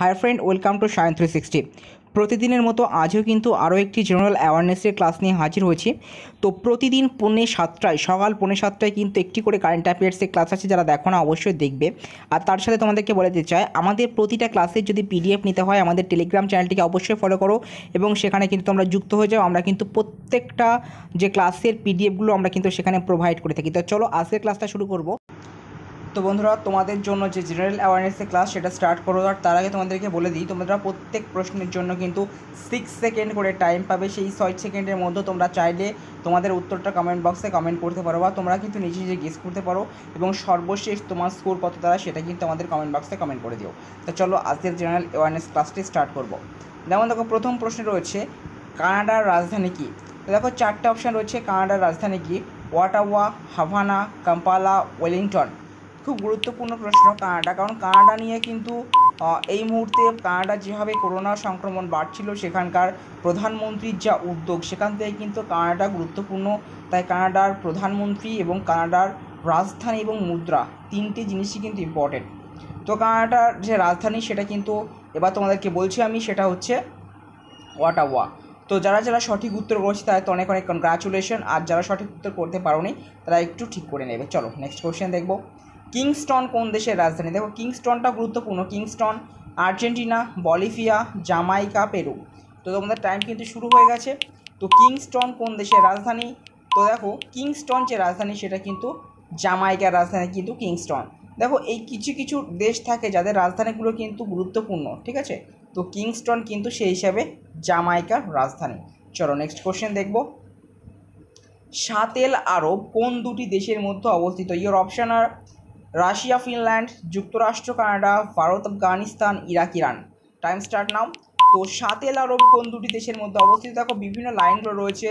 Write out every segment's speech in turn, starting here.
Hi friend, welcome to science three sixty. প্রতিদিনের মতো আজও কিন্তু আরও একটি জেনারেল অ্যাওয়ারনেসের ক্লাস নিয়ে হাজির হয়েছি। তো প্রতিদিন পৌনে সাতটায়, সকাল পৌনে সাতটায় কিন্তু একটি করে কারেন্ট অ্যাফেয়ার্সের ক্লাস আছে, যারা দেখো না অবশ্যই দেখবে। আর তার সাথে তোমাদেরকে বলে দিতে চাই, আমাদের প্রতিটা ক্লাসের যদি পিডিএফ নিতে হয়, আমাদের টেলিগ্রাম চ্যানেলটিকে অবশ্যই ফলো করো। এবং সেখানে কিন্তু তোমরা যুক্ত হয়ে যাও, আমরা কিন্তু প্রত্যেকটা যে ক্লাসের পিডিএফগুলো আমরা কিন্তু সেখানে প্রোভাইড করে থাকি। তো চলো আজকের ক্লাসটা শুরু করব। তো বন্ধুরা, তোমাদের জন্য যে জেনারেল অ্যাওয়ারনেসের ক্লাস সেটা স্টার্ট করো আর তার আগে তোমাদেরকে বলে দিই, তোমরা প্রত্যেক প্রশ্নের জন্য কিন্তু সিক্স সেকেন্ড করে টাইম পাবে। সেই ছয় সেকেন্ডের মধ্যে তোমরা চাইলে তোমাদের উত্তরটা কমেন্ট বক্সে কমেন্ট করতে পারো বা তোমরা কিন্তু নিজে নিজে গেস করতে পারো এবং সর্বশেষ তোমার স্কোর কত তারা সেটা কিন্তু আমাদের কমেন্ট বক্সে কমেন্ট করে দিও। তো চলো, আজকের জেনারেল অ্যাওয়ারনেস ক্লাসটি স্টার্ট করব। যেমন দেখো, প্রথম প্রশ্ন রয়েছে, কানাডার রাজধানী কী? দেখো, চারটে অপশান রয়েছে, কানাডার রাজধানী কী? Ottawa, Havana, Kampala, Wellington. খুব গুরুত্বপূর্ণ প্রশ্ন কানাডা, কারণ কানাডা নিয়ে কিন্তু এই মুহূর্তে কানাডা যেভাবে করোনা সংক্রমণ বাড়ছিল, সেখানকার প্রধানমন্ত্রীর যা উদ্যোগ, সেখান থেকে কিন্তু কানাডা গুরুত্বপূর্ণ। তাই কানাডার প্রধানমন্ত্রী এবং কানাডার রাজধানী এবং মুদ্রা তিনটি জিনিসই কিন্তু ইম্পর্টেন্ট তো কানাডার যে রাজধানী, সেটা কিন্তু এবার তোমাদেরকে বলছি আমি, সেটা হচ্ছে ওয়াটাওয়া। তো যারা যারা সঠিক উত্তর করেছে, তাদের তো অনেক অনেক কনগ্রাচুলেশন আর যারা সঠিক উত্তর করতে পারোনি, তারা একটু ঠিক করে নেবে। চলো নেক্সট কোয়েশ্চেন দেখব। কিংস্টন কোন দেশের রাজধানী? দেখো, কিংস্টনটা গুরুত্বপূর্ণ। Kingston, Argentina, Bolivia, Jamaica, Peru. তো তোমাদের টাইম কিন্তু শুরু হয়ে গেছে। তো কিংস্টন কোন দেশের রাজধানী? তো দেখো, কিংস্টন যে রাজধানী, সেটা কিন্তু জামাইকার রাজধানী, কিন্তু কিংস্টন। দেখো, এই কিছু কিছু দেশ থাকে যাদের রাজধানীগুলো কিন্তু গুরুত্বপূর্ণ, ঠিক আছে? তো কিংস্টন কিন্তু সেই হিসাবে জামাইকার রাজধানী। চলো নেক্সট কোশ্চেন দেখব। সাতেল আরব কোন দুটি দেশের মধ্যে অবস্থিত? Your option are Russia, Finland, যুক্তরাষ্ট্র, Canada, Bharat, Afghanistan, Iraq, Iran. Time start now তো সাতেল আরব কোন দুটি দেশের মধ্যে অবস্থিত? দেখো, বিভিন্ন লাইনগুলো রয়েছে।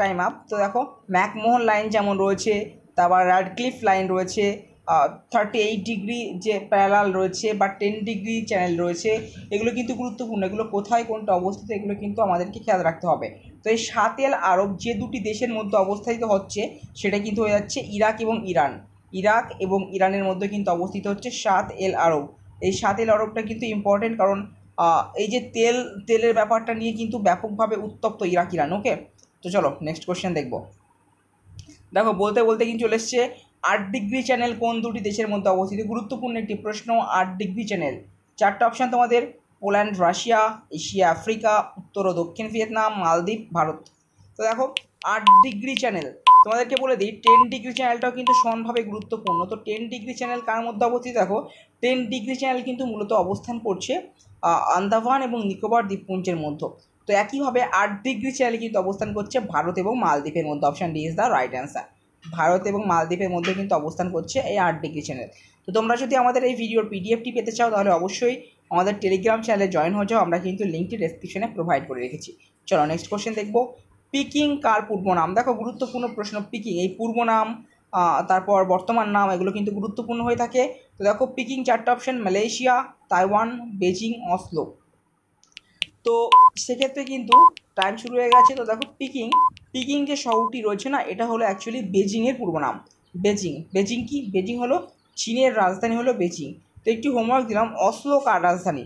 টাইম আপ তো দেখো, ম্যাকমোহন লাইন যেমন রয়েছে, তারপর র্যাডক্লিফ লাইন রয়েছে থার্টি এইট ডিগ্রি যে প্যারালাল রয়েছে বা টেন ডিগ্রি চ্যানেল রয়েছে, এগুলো কিন্তু গুরুত্বপূর্ণ। এগুলো কোথায়, কোনটা অবস্থিত, এগুলো কিন্তু আমাদেরকে খেয়াল রাখতে হবে। তো এই সাতেল আরব যে দুটি দেশের মধ্যে অবস্থায়িত হচ্ছে, সেটা কিন্তু হয়ে যাচ্ছে ইরাক এবং ইরান। ইরাক এবং ইরানের মধ্যে কিন্তু অবস্থিত হচ্ছে সাত এল আরব। এই সাত এল আরবটা কিন্তু ইম্পর্টেন্ট কারণ এই যে তেল, তেলের ব্যাপারটা নিয়ে কিন্তু ব্যাপকভাবে উত্তপ্ত ইরাক, ইরান ওকে তো চলো নেক্সট কোয়েশ্চেন দেখব। দেখো, বলতে বলতে কিন্তু চলে এসছে, আট ডিগ্রি চ্যানেল কোন দুটি দেশের মধ্যে অবস্থিত? গুরুত্বপূর্ণ একটি প্রশ্ন, আট ডিগ্রি চ্যানেল চারটা অপশান তোমাদের, পোল্যান্ড, রাশিয়া, এশিয়া, আফ্রিকা, উত্তর ও দক্ষিণ ভিয়েতনাম, মালদ্বীপ, ভারত। তো দেখো, আট ডিগ্রি চ্যানেল তোমাদেরকে বলে দিই টেন ডিগ্রি চ্যানেলটাও কিন্তু সমানভাবে গুরুত্বপূর্ণ। তো টেন ডিগ্রি চ্যানেল কার মধ্যে অবস্থিত? দেখো টেন ডিগ্রি চ্যানেল কিন্তু মূলত অবস্থান করছে আন্দামান এবং নিকোবর দ্বীপপুঞ্জের মধ্যে। তো একইভাবে আট ডিগ্রি চ্যানেল কিন্তু অবস্থান করছে ভারত এবং মালদ্বীপের মধ্যে। Option D is the right answer Bharat এবং মালদ্বীপের মধ্যে কিন্তু অবস্থান করছে এই আট ডিগ্রি চ্যানেল তো তোমরা যদি আমাদের এই ভিডিওর পিডিএফটি পেতে চাও, তাহলে অবশ্যই আমাদের টেলিগ্রাম চ্যানেলে জয়েন হয়ে যাও। আমরা কিন্তু লিঙ্কটি ডেসক্রিপশনে প্রোভাইড করে রেখেছি। চলো নেক্সট কোশ্চেন দেখব। পিকিং কার পূর্ব নাম? দেখো, গুরুত্বপূর্ণ প্রশ্ন পিকিং এই পূর্ব নাম তারপর বর্তমান নাম, এগুলো কিন্তু গুরুত্বপূর্ণ হয়ে থাকে। তো দেখো পিকিং চারটা option Malaysia Taiwan Beijing Oslo তো সেক্ষেত্রে কিন্তু টাইম শুরু হয়ে গেছে। তো দেখো পিকিং পিকিং যে শহরটি রয়েছে না, এটা হলো অ্যাকচুয়ালি বেজিংয়ের পূর্ব নাম। বেজিং বেজিং কি? বেজিং হলো চীনের রাজধানী হলো বেজিং তো একটি হোমওয়ার্ক দিলাম অসলো কার রাজধানী?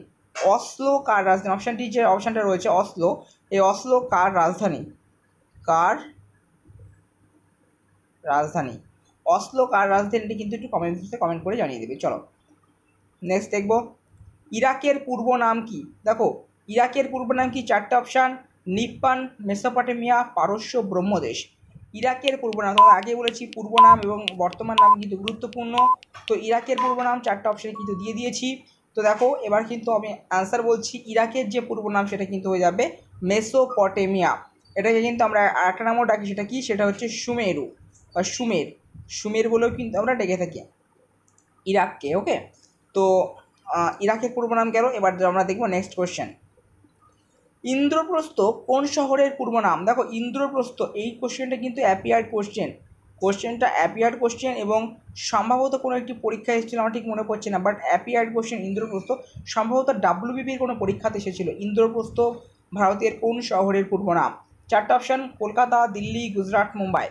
অসলো কার রাজধানী? অপশানটি যে অপশানটা রয়েছে অসলো এই অসলো কার রাজধানী? কার রাজধানী? অসলো কার রাজধানীটি কিন্তু একটু কমেন্ট বক্সে কমেন্ট করে জানিয়ে দেবে। চলো। নেক্সট দেখব। ইরাকের পূর্ব নাম কি? দেখো, ইরাকের পূর্ব নাম কি? চারটে অপশান নিপ্পান, মেসোপটেমিয়া, পারস্য, ব্রহ্মদেশ। ইরাকের পূর্ব নাম আগে বলেছি, পূর্ব নাম এবং বর্তমান নাম কিন্তু গুরুত্বপূর্ণ। তো ইরাকের পূর্ব নাম, চারটা অপশানে কিন্তু দিয়ে দিয়েছি। তো দেখো, এবার কিন্তু আমি অ্যান্সার বলছি, ইরাকের যে পূর্ব নাম, সেটা কিন্তু হয়ে যাবে মেসোপটেমিয়া। এটাকে কিন্তু আমরা আরেকটা নামও ডাকি, সেটা কি? সেটা হচ্ছে সুমেরু। বা সুমের। সুমের বলেও কিন্তু আমরা ডেকে থাকি। ইরাককে ওকে তো ইরাকের পূর্ব নাম গেল, এবার আমরা দেখব নেক্সট কোয়েশ্চেন ইন্দ্রপ্রস্থ কোন শহরের পূর্ব নাম? দেখো, ইন্দ্রপ্রস্থ, এই কোশ্চেনটা কিন্তু অ্যাপিয়ার্ড কোশ্চেন কোশ্চেনটা অ্যাপিয়ার্ড কোশ্চেন এবং সম্ভবত কোনো একটি পরীক্ষা এসেছিল, আমার ঠিক মনে পড়ছে না বাট অ্যাপিয়ার্ড কোশ্চেন ইন্দ্রপ্রস্থ। সম্ভবত ডাব্লিউবিপির কোনো পরীক্ষাতে এসেছিল, ইন্দ্রপ্রস্থ ভারতের কোন শহরের পূর্ব নাম? চারটা অপশান কলকাতা, দিল্লি, গুজরাট, মুম্বাই।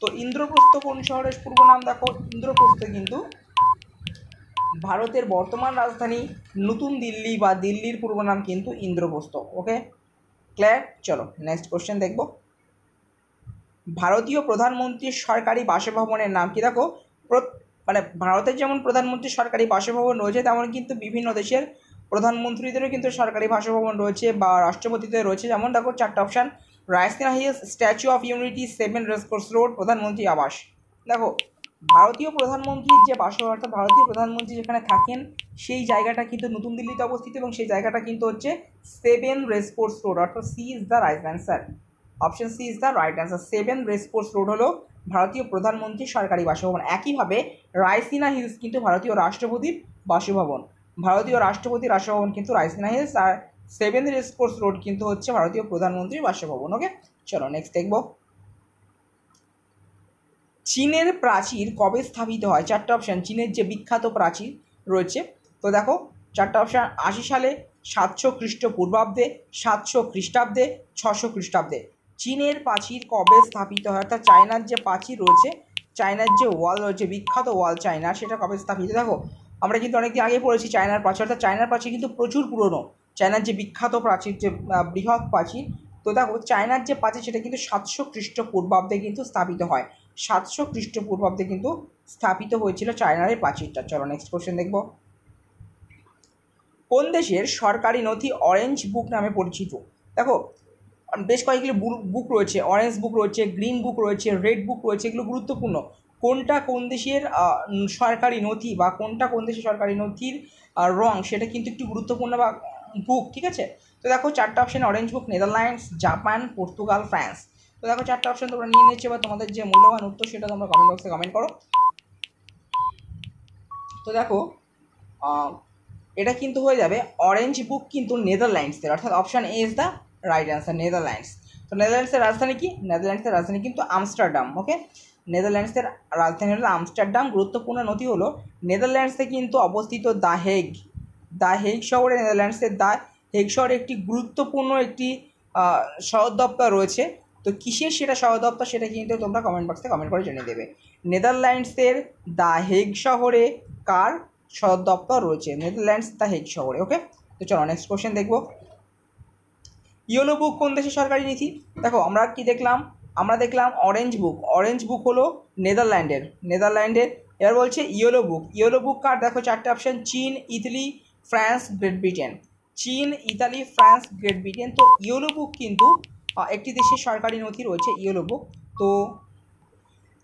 তো ইন্দ্রপ্রস্থ কোন শহরের পূর্ব নাম? দেখো, ইন্দ্রপ্রস্থ কিন্তু ভারতের বর্তমান রাজধানী, নতুন দিল্লি বা দিল্লির পূর্ব নাম কিন্তু ইন্দ্রপ্রস্থ ওকে ক্লিয়ার চলো নেক্সট কোশ্চেন দেখব। ভারতীয় প্রধানমন্ত্রীর সরকারি বাসভবনের নাম কি? দেখো মানে ভারতের যেমন প্রধানমন্ত্রীর সরকারি বাসভবন রয়েছে, তেমন কিন্তু বিভিন্ন দেশের প্রধানমন্ত্রীদেরও কিন্তু সরকারি বাসভবন রয়েছে বা রাষ্ট্রপতিদের রয়েছে। যেমন দেখো, চারটা option Raisina hills statue of unity seven racecourse road, প্রধানমন্ত্রী আবাস। দেখো, ভারতীয় প্রধানমন্ত্রীর যে বাসভবন অর্থাৎ ভারতীয় প্রধানমন্ত্রী যেখানে থাকেন, সেই জায়গাটা কিন্তু নতুন দিল্লিতে অবস্থিত এবং সেই জায়গাটা কিন্তু হচ্ছে সেভেন রেসকোর্স রোড, অর্থাৎ C is the right answer. Option C is the right answer. Seven racecourse road হলো ভারতীয় প্রধানমন্ত্রীর সরকারি বাসভবন। একইভাবে রায়সিনা হিলস কিন্তু ভারতীয় রাষ্ট্রপতির বাসভবন। ভারতীয় রাষ্ট্রপতির বাসভবন কিন্তু রায়সিনা হিলস, আর সেভেন রেসকোর্স রোড কিন্তু হচ্ছে ভারতীয় প্রধানমন্ত্রীর বাসভবন। ওকে চলো নেক্সট দেখব। চীনের প্রাচীর কবে স্থাপিত হয়? চারটা অপশান চীনের যে বিখ্যাত প্রাচীর রয়েছে। তো দেখো, চারটা অপশান আশি সালে সাতশো খ্রিস্টপূর্বাব্দে, সাতশো খ্রিস্টাব্দে, ছশো খ্রিস্টাব্দে। চীনের প্রাচীর কবে স্থাপিত হয়? অর্থাৎ চায়নার যে প্রাচীর রয়েছে, চায়নার যে ওয়াল রয়েছে, বিখ্যাত ওয়াল চায়না, সেটা কবে স্থাপিত? দেখো, আমরা কিন্তু অনেকদিন আগে পড়েছি চায়নার প্রাচীর। অর্থাৎ চায়নার প্রাচীর কিন্তু প্রচুর পুরনো। চায়নার যে বিখ্যাত প্রাচীর, যে বৃহৎ প্রাচীর, তো দেখো চায়নার যে প্রাচীর সেটা কিন্তু সাতশো খ্রিস্টপূর্বাব্দে কিন্তু স্থাপিত হয়। সাতশো খ্রিস্টপূর্বাব্দে কিন্তু স্থাপিত হয়েছিল চায়নার এই প্রাচীরটা। চলো নেক্সট কোশ্চেন দেখব। কোন দেশের সরকারি নথি অরেঞ্জ বুক নামে পরিচিত? দেখো, বেশ কয়েকগুলো বুক রয়েছে। অরেঞ্জ বুক রয়েছে গ্রিন বুক রয়েছে রেড বুক রয়েছে, এগুলো গুরুত্বপূর্ণ। কোনটা কোন দেশের সরকারি নথি বা কোনটা কোন দেশের সরকারি নথির রং সেটা কিন্তু একটু গুরুত্বপূর্ণ বা বুক ঠিক আছে? তো দেখো চারটা option orange book Netherlands Japan Portugal France তো দেখো চারটা অপশান তোমরা নিয়ে নিচ্ছে বা তোমাদের যে মূল্যবান উত্তর সেটা তোমরা কমেন্ট বক্সে কমেন্ট করো। তো দেখো এটা কিন্তু হয়ে যাবে অরেঞ্জ বুক কিন্তু নেদারল্যান্ডসের অর্থাৎ option A is the right answer Netherlands তো নেদারল্যান্ডসের রাজধানী কি? নেদারল্যান্ডসের রাজধানী কিন্তু আমস্টারডাম ওকে নেদারল্যান্ডসের রাজধানী হলো আমস্টারডাম গুরুত্বপূর্ণ নথি হলো নেদারল্যান্ডসে কিন্তু অবস্থিত দ্য হেগ দ্য হেগ শহরে নেদারল্যান্ডসের দ্য হেগ শহরে একটি গুরুত্বপূর্ণ একটি সদর দপ্তর রয়েছে। তো কিসের সেটা সদর দপ্তর সেটা কিন্তু তোমরা কমেন্ট বক্সে কমেন্ট করে জেনে দেবে। নেদারল্যান্ডসের দ্য হেগ শহরে কার সদর দপ্তর রয়েছে? নেদারল্যান্ডস দ্য হেগ শহরে ওকে তো চলো নেক্সট কোশ্চেন দেখব। ইয়েলো বুক কোন দেশের সরকারি নীতি? দেখো, আমরা কি দেখলাম? আমরা দেখলাম অরেঞ্জ বুক অরেঞ্জ বুক হলো নেদারল্যান্ডের। নেদারল্যান্ডের, এবার বলছে ইয়েলো বুক। ইয়েলো বুক কার? দেখো, চারটে অপশান চীন, ইতালি ফ্রান্স, গ্রেট ব্রিটেন। চীন, ইতালি, ফ্রান্স, গ্রেট ব্রিটেন। তো ইয়েলো বুক কিন্তু একটি দেশের সরকারি নথি রয়েছে ইয়েলো বুক। তো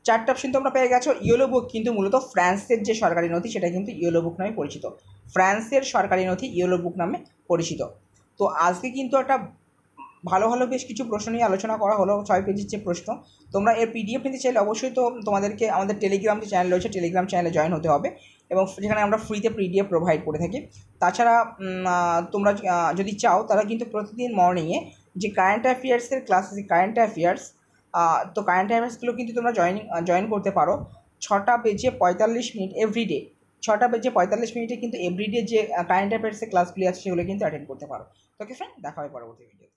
চারটে অপশন তোমরা পেয়ে গেছো। ইয়েলো বুক কিন্তু মূলত ফ্রান্সের যে সরকারি নথি, সেটা কিন্তু ইয়েলো বুক নামে পরিচিত। ফ্রান্সের সরকারি নথি ইয়েলো বুক নামে পরিচিত। তো আজকে কিন্তু একটা ভালো ভালো বেশ কিছু প্রশ্ন নিয়ে আলোচনা করা হলো, ছয় পেজের যে প্রশ্ন। তোমরা এর পিডিএফ নিতে চাইলে অবশ্যই তো তোমাদেরকে আমাদের টেলিগ্রাম যে চ্যানেল রয়েছে টেলিগ্রাম চ্যানেলে জয়েন হতে হবে। এবং যেখানে আমরা ফ্রিতে পিডিএফ প্রোভাইড করে থাকি। তাছাড়া তোমরা যদি চাও, তারা কিন্তু প্রতিদিন মর্নিংয়ে যে কারেন্ট অ্যাফেয়ার্সের ক্লাস আছে কারেন্ট অ্যাফেয়ার্স তো কারেন্ট অ্যাফেয়ার্সগুলো কিন্তু তোমরা জয়েন জয়েন করতে পারো। ছটা বেজে পঁয়তাল্লিশ মিনিট এভরিডে ছটা বেজে পঁয়তাল্লিশ মিনিটে কিন্তু এভরিডে যে কারেন্ট অ্যাফেয়ার্সের ক্লাসগুলি আছে, সেগুলো কিন্তু অ্যাটেন্ড করতে পারো। ওকে ফ্রেন্ড দেখা হয় পরবর্তী ভিডিও